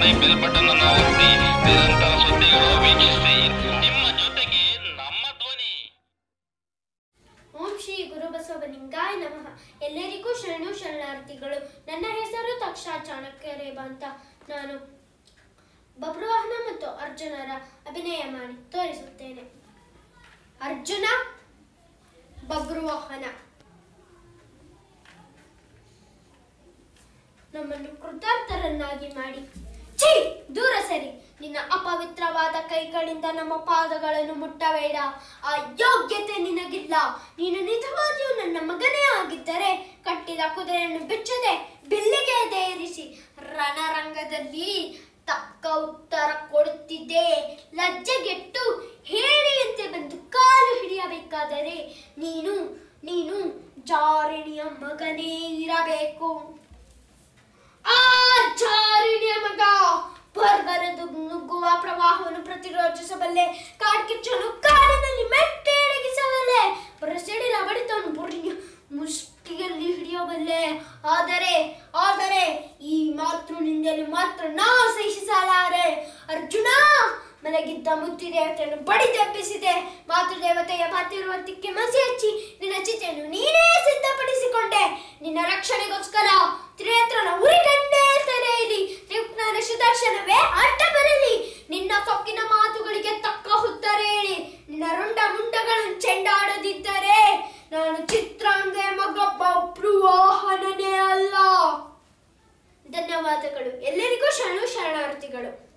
ಮನೆ bell button ಅನ್ನು ಒತ್ತಿ ನಿರಂತರ ಸುದ್ದಿಗಳು ವೀಕ್ಷಿಸಿ, ನಿಮ್ಮ ಜೊತೆಗೆ ನಮ್ಮ ಧ್ವನಿ. ಓಂ ಶ್ರೀ ಗುರು ಬಸವಲಿಂಗಾಯ ನಮಃ. ಎಲ್ಲರಿಗೂ ಶರಣು ಶರಣಾರ್ಥಿಗಳು. ನನ್ನ ಹೆಸರು ತಕ್ಷ ಚಾಣಕ್ಯ ರೇಬಾ ಅಂತ ನಾನು ಬಬ್ರುವಾಹನ ಮತ್ತು ಅರ್ಜುನರ ಅಭಿನಯ ಮಾಡಿ ತೋರಿಸುತ್ತೇನೆ. ಅರ್ಜುನ ಬಬ್ರುವಾಹನ. ನಮ್ಮನ್ನು ಕೃತಾರ್ಥರನ್ನಾಗಿ ಮಾಡಿ. ದೂರ ಸರಿ. ನಿನ್ನ ಅಪವಿತ್ರವಾದ ಕೈಗಳಿಂದ ನಮ್ಮ ಪಾದಗಳನ್ನು ಮುಟ್ಟಬೇಡ. ಆ ಯೋಗ್ಯತೆ ನಿನಗಿಲ್ಲ. ನೀನು ನಿಜವಾಗಿಯೂ ನನ್ನ ಮಗನೇ ಆಗಿದ್ದರೆ ಕಟ್ಟಿದ ಕುದುರೆಯನ್ನು ಬಿಚ್ಚದೆ ಬಿಲ್ಲಿಗೆ ಧೈರಿಸಿ ರಣರಂಗದಲ್ಲಿ ತಕ್ಕ ಉತ್ತರ ಕೊಡುತ್ತಿದ್ದೆ. ಲಜ್ಜೆಗೆಟ್ಟು ಹೇಳಿಯಂತೆ ಬಂದು ಕಾಲು ಹಿಡಿಯಬೇಕಾದರೆ ನೀನು ನೀನು ಜಾರಿಣಿಯ ಮಗನೇ ಇರಬೇಕು ಆ ಜಾರಿಣಿಯ ಮಗ ಬರ್ಬರದು ನುಗ್ಗುವ ಪ್ರವಾಹವನ್ನು ಪ್ರತಿರೋಧಿಸಬಲ್ಲೆ ಕಾಡ್ಕಿಚ್ಚನು ಕಾಡಿನಲ್ಲಿ ಮೆಟ್ಟೇಳಗಿಸಬಲ್ಲೆ ಪ್ರಸಿಡಿಲ ಬಡಿತವನ್ನು ಬುರಿಯ ಮುಷ್ಟಿಯಲ್ಲಿ ಹಿಡಿಯಬಲ್ಲೆ. ಆದರೆ ಆದರೆ ಈ ಮಾತೃ ನಿಂದೆಯಲ್ಲಿ ಮಾತ್ರ ನಾವು ಸಹಿಸಲಾರೆ. ಅರ್ಜುನ, ಮಲಗಿದ್ದ ಮುತ್ತಿ ದೇವತೆಯನ್ನು ಬಡಿ ತಪ್ಪಿಸಿದೆ. ಮಾತೃದೇವತೆಯ ಪಾತಿರುವಂತಕ್ಕೆ ಮಸಿ ಹಚ್ಚಿ, ನಿನ್ನ ಚಿತೆಯನ್ನು ನೀನೇ ಸಿದ್ಧಪಡಿಸಿಕೊಂಡೆ. ನಿನ್ನ ರಕ್ಷಣೆಗೋಸ್ಕರ ತ್ರಿನೇತ್ರನ ಉರಿಗಂಡೇ ತೆರೆಯಲಿ ತ್ರಿಪ್ನ ಸುದರ್ಶನವೇ ನಾನು ಚಿತ್ರಾಂಗೆ ಮಗ ಬಬ್ರುವಾಹನನೇ ಅಲ್ಲ. ಧನ್ಯವಾದಗಳು. ಎಲ್ಲರಿಗೂ ಶರಣು ಶರಣಾರ್ಥಿಗಳು.